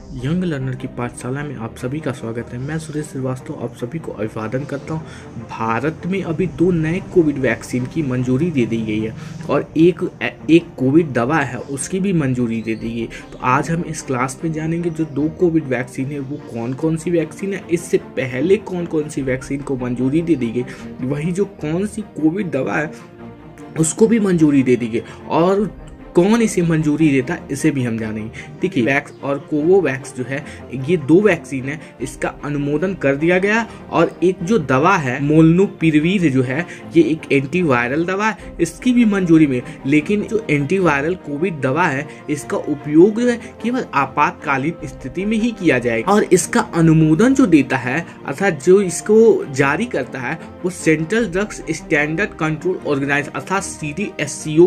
Young learner की पाठशाला में आप सभी का स्वागत है। मैं सुरेश श्रीवास्तव, आप सभी को अभिवादन करता हूँ। भारत में अभी दो नए कोविड वैक्सीन की मंजूरी दे दी गई है और एक एक कोविड दवा है, उसकी भी मंजूरी दे दी गई। तो आज हम इस क्लास में जानेंगे जो दो कोविड वैक्सीन है, वो कौन कौन सी वैक्सीन है, इससे पहले कौन कौन सी वैक्सीन को मंजूरी दे दी गई, वही जो कौन सी कोविड दवा है, उसको भी मंजूरी दे दी गई। और कौन इसे मंजूरी देता है इसे भी हम जानेंगे। देखिए, वैक्स और कोवोवैक्स जो है, ये दो वैक्सीन है, इसका अनुमोदन कर दिया गया और एक जो दवा है, मोलनुपिरवीर जो है, ये एक एंटीवायरल दवा है, इसकी भी मंजूरी में। लेकिन जो एंटीवायरल कोविड दवा है, इसका उपयोग जो है, केवल आपातकालीन स्थिति में ही किया जाएगा। और इसका अनुमोदन जो देता है, अर्थात जो इसको जारी करता है, वो central drugs standard control organise, अर्थात सी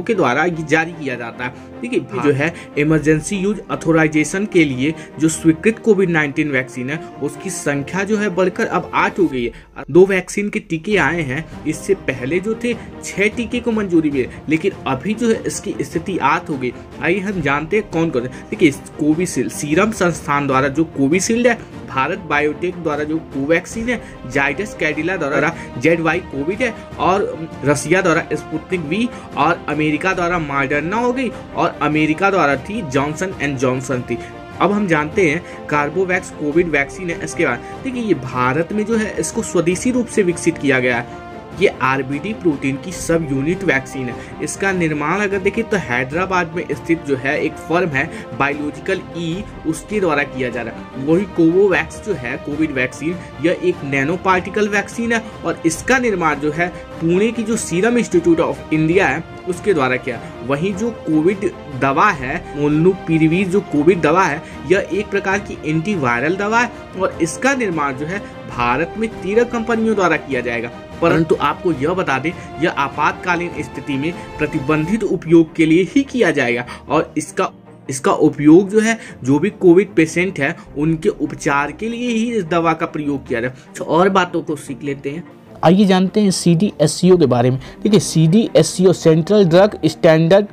के द्वारा ये जारी किया जाता है। जाता है। ठीक है। जो है इमरजेंसी यूज़ अथोराइजेशन के लिए जो स्वीकृत कोविड 19 वैक्सीन है उसकी संख्या जो है बढ़कर अब आठ हो गई है। दो वैक्सीन के टीके आए हैं इससे पहले जो थे छह टीके को मंजूरी मिली लेकिन अभी जो है इसकी स्थिति आठ हो गई। आइए हम जानते हैं कौन कौन देखिए कोविशील्ड सीरम संस्थान द्वारा जो कोविशील्ड है भारत बायोटेक द्वारा जो कोवैक्सीन है जाइडस कैडिला द्वारा जेड वाई कोविड है और रसिया द्वारा स्पुतनिक वी और अमेरिका द्वारा मॉडर्ना हो गई। और अमेरिका द्वारा थी, जॉनसन एंड जॉनसन थी। अब हम जानते हैं कार्बोवैक्स, कोविड वैक्सीन है इसके बाद। देखिए, ये भारत में जो है, इसको स्वदेशी रूप से विकसित किया गया है। ये आरबीडी प्रोटीन की सब यूनिट वैक्सीन है। इसका निर्माण अगर देखें तो हैदराबाद में स्थित जो है एक फर्म है, बायोलॉजिकल ई, उसके द्वारा किया जा रहा है। वही कोवोवैक्स जो है, कोविड वैक्सीन, यह एक नैनो पार्टिकल वैक्सीन है और इसका निर्माण जो है पुणे की जो सीरम इंस्टीट्यूट ऑफ़ इंडिया है, उसके द्वारा किया। वही जो कोविड दवा है मोलनुपिरवीर जो कोविड दवा है, यह एक प्रकार की एंटीवायरल दवा है और इसका निर्माण जो है भारत में तेरह कंपनियों द्वारा किया जाएगा। परंतु आपको यह बता दें, यह आपातकालीन स्थिति में प्रतिबंधित उपयोग के लिए ही किया जाएगा और इसका इसका उपयोग जो है, जो भी कोविड पेशेंट है, उनके उपचार के लिए ही इस दवा का प्रयोग किया जाए। तो और बातों को सीख लेते हैं। आइए जानते हैं सी डी एस सी ओ के बारे में। देखिए C D S C O central drug standard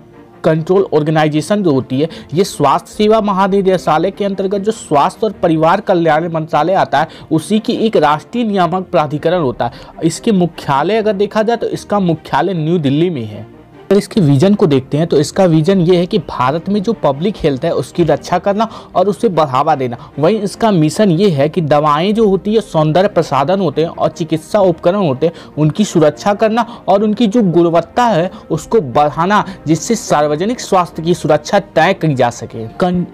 control organisation जो होती है, ये स्वास्थ्य सेवा महानिदेशालय के अंतर्गत जो स्वास्थ्य और परिवार कल्याण मंत्रालय आता है, उसी की एक राष्ट्रीय नियामक प्राधिकरण होता है। इसके मुख्यालय अगर देखा जाए तो इसका मुख्यालय न्यू दिल्ली में है। अगर इसके विजन को देखते हैं तो इसका विजन ये है कि भारत में जो पब्लिक हेल्थ है, उसकी रक्षा करना और उसे बढ़ावा देना। वहीं इसका मिशन ये है कि दवाएँ जो होती है, सौंदर्य प्रसाधन होते हैं और चिकित्सा उपकरण होते हैं, उनकी सुरक्षा करना और उनकी जो गुणवत्ता है, उसको बढ़ाना, जिससे सार्वजनिक स्वास्थ्य की सुरक्षा तय की जा सके।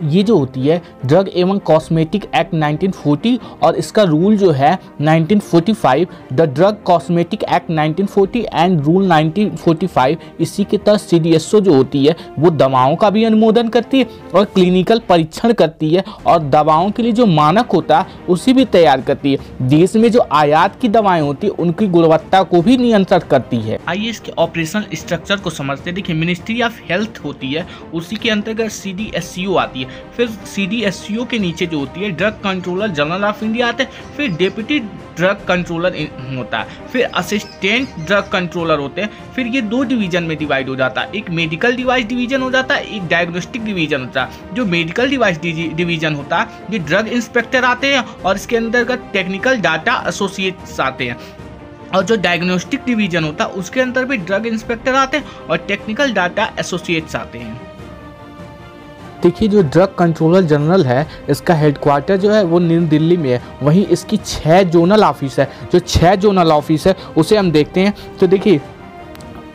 ये जो होती है ड्रग एवं कॉस्मेटिक एक्ट 1940 और इसका रूल जो है 1945 the drug cosmetic act 1940 and rule 1945 इसी के तहत सी जो होती है, वो दवाओं का भी अनुमोदन करती है और क्लिनिकल परीक्षण करती है और दवाओं के लिए जो मानक होता है, उसी भी तैयार करती है। देश में जो आयात की दवाएँ होती है, उनकी गुणवत्ता को भी नियंत्रित करती है। आइए इसके ऑपरेशनल स्ट्रक्चर को समझते हैं। देखिए मिनिस्ट्री ऑफ़ हेल्थ होती है, उसी के अंतर्गत सीडीएससीओ आती है। फिर सीडीएससीओ के नीचे जो होती है drug controller general of India आते हैं। फिर डेप्यूटी ड्रग कंट्रोलर होता है। फिर असिस्टेंट ड्रग कंट्रोलर होते हैं। फिर ये दो डिवीज़न में डिवाइड डिवाइड हो जाता है, एक मेडिकल डिवाइस डिवीज़न हो जाता है, एक डायग्नोस्टिक डिवीज़न होता है। जो मेडिकल डिवाइस डिवीज़न होता है, ये ड्रग इंस्पेक्टर आते हैं और इसके अंतर्गत टेक्निकल डाटा एसोसिएट्स आते हैं। और जो डायग्नोस्टिक डिवीज़न होता है, उसके अंदर भी ड्रग इंस्पेक्टर आते हैं और टेक्निकल डाटा एसोसिएट्स आते हैं। देखिए, जो ड्रग कंट्रोलर जनरल है, इसका हेडक्वार्टर जो है, वो न्यू दिल्ली में है। वहीं इसकी छः जोनल ऑफ़िस है। जो छः जोनल ऑफ़िस है, उसे हम देखते हैं। तो देखिए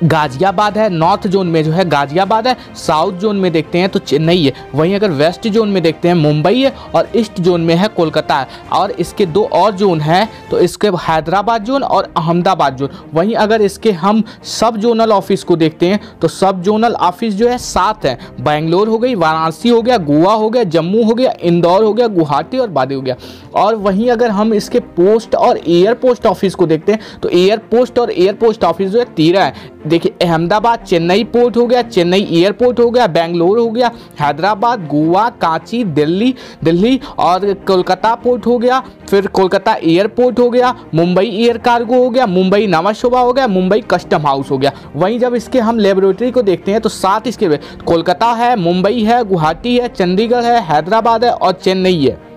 गाजियाबाद है नॉर्थ जोन में जो है गाजियाबाद है साउथ जोन में देखते हैं तो चेन्नई है, वहीं अगर वेस्ट जोन में देखते हैं मुंबई है और ईस्ट जोन में है कोलकाता है। और इसके दो और जोन हैं तो इसके हैदराबाद जोन और अहमदाबाद जोन वहीं अगर इसके हम सब जोनल ऑफ़िस को देखते हैं तो सब जोनल ऑफ़िस जो है सात है। बैंगलोर हो गई, वाराणसी हो गया, गोवा हो गया, जम्मू हो गया, इंदौर हो गया, गुवाहाटी और बादी हो गया। और वहीं अगर हम इसके पोस्ट और एयर पोस्ट ऑफ़िस को देखते हैं तो एयर पोस्ट और एयर पोस्ट ऑफ़िस जो है तेरह है। देखिए, अहमदाबाद चेन्नई पोर्ट हो गया, चेन्नई एयरपोर्ट हो गया, बेंगलोर हो गया, हैदराबाद, गोवा, कांची, दिल्ली दिल्ली और कोलकाता पोर्ट हो गया, फिर कोलकाता एयरपोर्ट हो गया, मुंबई एयर कार्गो हो गया, मुंबई नवा शोभा हो गया, मुंबई कस्टम हाउस हो गया। वहीं जब इसके हम लेबोरेटरी को देखते हैं तो सात इसके कोलकाता है, मुंबई है, गुवाहाटी है, चंडीगढ़ है, हैदराबाद है और चेन्नई है।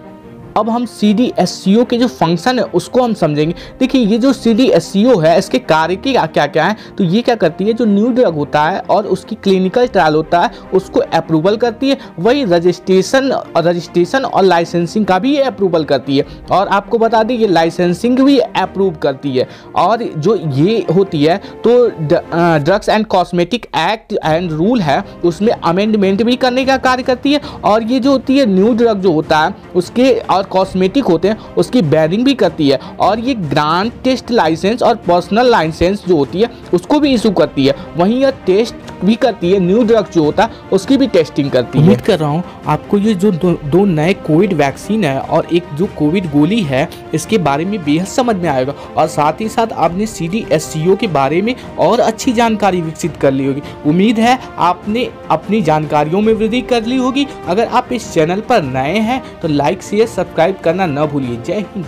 अब हम सी डी एस सी ओ के जो फ़ंक्शन है, उसको हम समझेंगे। देखिए, ये जो सी डी एस सी ओ है, इसके कार्य की क्या क्या है? तो ये क्या करती है? जो न्यू ड्रग होता है और उसकी क्लिनिकल ट्रायल होता है, उसको अप्रूवल करती है। वही रजिस्ट्रेशन रजिस्ट्रेशन और लाइसेंसिंग का भी ये अप्रूवल करती है। और आपको बता दें, ये लाइसेंसिंग भी अप्रूव करती है। और जो ये होती है तो drugs and cosmetic act and rule है, उसमें अमेंडमेंट भी करने का कार्य करती है। और ये जो होती है न्यू ड्रग जो होता है, उसके और कॉस्मेटिक होते हैं, उसकी बैरिंग भी करती है। और ये ग्रांड टेस्ट लाइसेंस और पर्सनल लाइसेंस जो होती है, उसको भी इशू करती है। वहीं यह टेस्ट भी करती है न्यू ड्रग जो होता है उसकी भी टेस्टिंग करती है। उम्मीद कर रहा हूँ आपको ये जो दो, दो नए कोविड वैक्सीन है और एक जो कोविड गोली है इसके बारे में बेहद समझ में आएगा और साथ ही साथ आपने सी डी एस सी ओ के बारे में और अच्छी जानकारी विकसित कर ली होगी। उम्मीद है आपने अपनी जानकारियों में वृद्धि कर ली होगी। अगर आप इस चैनल पर नए हैं तो लाइक शेयर सब्सक्राइब करना न भूलिए। जय हिंद